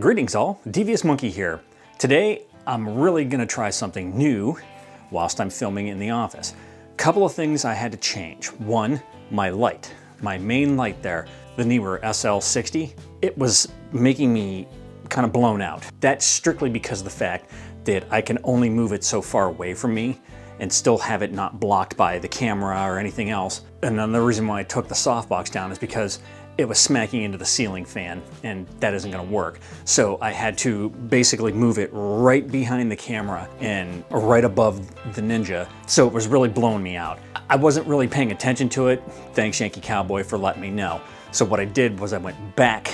Greetings all, Devious Monkey here. Today, I'm really gonna try something new whilst I'm filming in the office. A couple of things I had to change. One, my light. My main light there, the Neewer SL60, it was making me kind of blown out. That's strictly because of the fact that I can only move it so far away from me and still have it not blocked by the camera or anything else. And another reason why I took the softbox down is because it was smacking into the ceiling fan and that isn't gonna work. So I had to basically move it right behind the camera and right above the Ninja. So it was really blowing me out. I wasn't really paying attention to it. Thanks Yankee Cowboy for letting me know. So what I did was I went back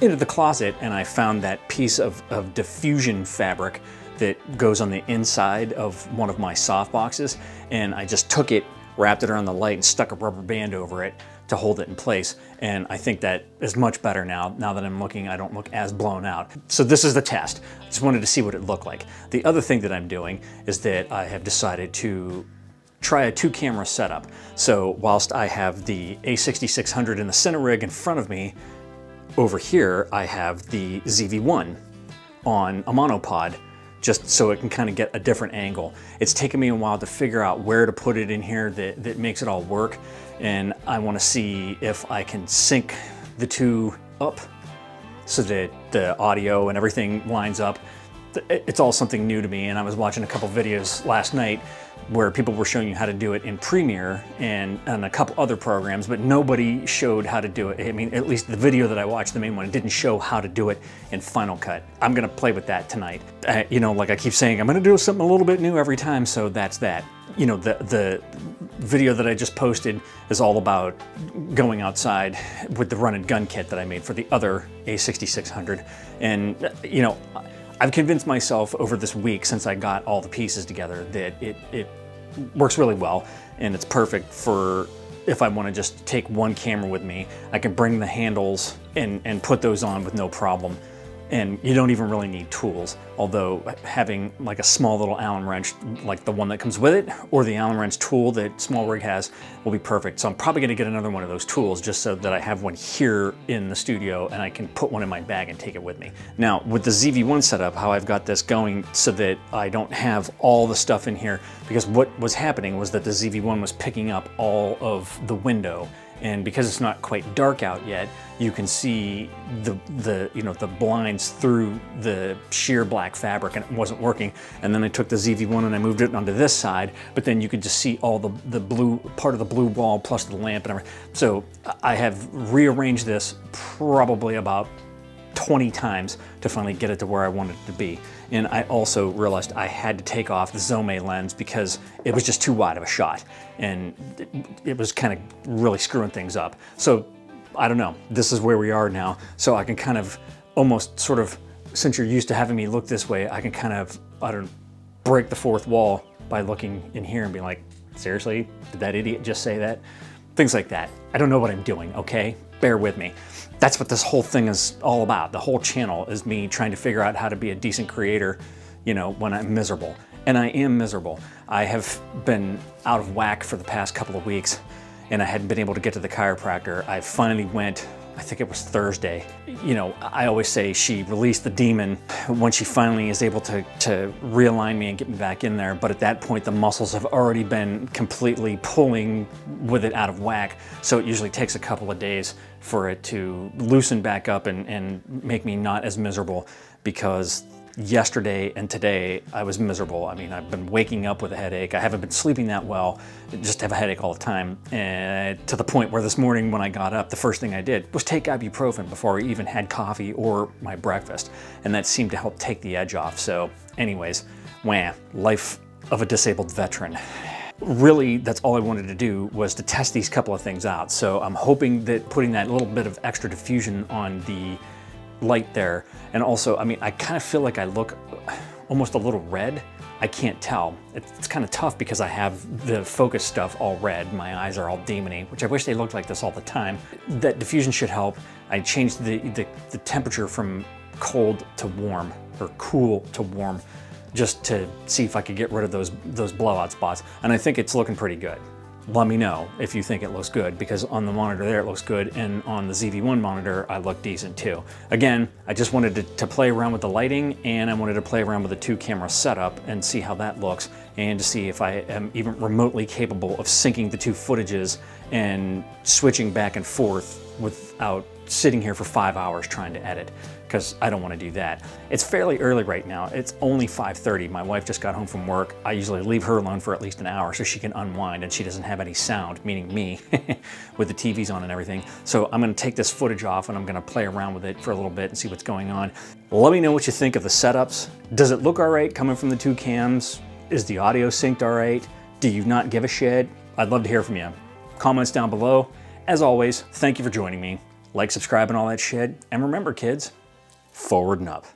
into the closet and I found that piece of, of diffusion fabric that goes on the inside of one of my soft boxes and I just took it, wrapped it around the light and stuck a rubber band over it to hold it in place. And I think that is much better now. Now that I'm looking, I don't look as blown out. So this is the test. I just wanted to see what it looked like. The other thing that I'm doing is that I have decided to try a two camera setup. So whilst I have the A6600 in the center rig in front of me, over here I have the ZV-1 on a monopod just so it can kind of get a different angle. It's taken me a while to figure out where to put it in here that, that makes it all work. And I want to see if I can sync the two up so that the audio and everything lines up. It's all something new to me and I was watching a couple videos last night where people were showing you how to do it in Premiere and, and a couple other programs, but nobody showed how to do it. I mean, at least the video that I watched, the main one, didn't show how to do it in Final Cut. I'm gonna play with that tonight. You know, like I keep saying, I'm gonna do something a little bit new every time, so that's that. You know, the, the video that I just posted is all about going outside with the run and gun kit that I made for the other A6600. And, you know, I've convinced myself over this week since I got all the pieces together that it, it works really well and it's perfect for if I want to just take one camera with me. I can bring the handles and, and put those on with no problem and you don't even really need tools. Although having like a small little Allen wrench, like the one that comes with it, or the Allen wrench tool that Small Rig has, will be perfect. So I'm probably gonna get another one of those tools just so that I have one here in the studio and I can put one in my bag and take it with me. Now with the ZV-1 setup, how I've got this going so that I don't have all the stuff in here, because what was happening was that the ZV-1 was picking up all of the window and because it's not quite dark out yet, you can see the, the, you know, the blinds through the sheer black fabric and it wasn't working. And then I took the ZV-1 and I moved it onto this side, but then you could just see all the, the blue, part of the blue wall plus the lamp and everything. So I have rearranged this probably about 20 times to finally get it to where I wanted it to be. And I also realized I had to take off the Zoomei lens because it was just too wide of a shot. And it, it was kind of really screwing things up. So I don't know, this is where we are now. So I can kind of almost sort of, since you're used to having me look this way, I can kind of, I don't break the fourth wall by looking in here and being like, seriously, did that idiot just say that? Things like that. I don't know what I'm doing, okay? Bear with me. That's what this whole thing is all about. The whole channel is me trying to figure out how to be a decent creator, you know, when I'm miserable. And I am miserable. I have been out of whack for the past couple of weeks and I hadn't been able to get to the chiropractor. I finally went I think it was Thursday. You know, I always say she released the demon when she finally is able to, to realign me and get me back in there. But at that point, the muscles have already been completely pulling with it out of whack. So it usually takes a couple of days for it to loosen back up and, and make me not as miserable because yesterday and today I was miserable. I mean, I've been waking up with a headache. I haven't been sleeping that well, just have a headache all the time. And to the point where this morning when I got up, the first thing I did was take ibuprofen before I even had coffee or my breakfast. And that seemed to help take the edge off. So anyways, wham, life of a disabled veteran. Really, that's all I wanted to do was to test these couple of things out. So I'm hoping that putting that little bit of extra diffusion on the light there. And also, I mean, I kind of feel like I look almost a little red. I can't tell. It's kind of tough because I have the focus stuff all red. My eyes are all demony, which I wish they looked like this all the time. That diffusion should help. I changed the, the, the temperature from cold to warm, or cool to warm, just to see if I could get rid of those, those blowout spots. And I think it's looking pretty good. Let me know if you think it looks good because on the monitor there it looks good and on the ZV-1 monitor I look decent too. Again, I just wanted to, to, play around with the lighting and I wanted to play around with the two camera setup and see how that looks and to see if I am even remotely capable of syncing the two footages and switching back and forth without sitting here for five hours trying to edit because I don't want to do that. It's fairly early right now. It's only 5.30. My wife just got home from work. I usually leave her alone for at least an hour so she can unwind and she doesn't have any sound, meaning me, with the TVs on and everything. So I'm going to take this footage off and I'm going to play around with it for a little bit and see what's going on. Let me know what you think of the setups. Does it look all right coming from the two cams? Is the audio synced all right? Do you not give a shit? I'd love to hear from you. Comments down below. As always, thank you for joining me. Like, subscribe, and all that shit. And remember, kids, forward and up.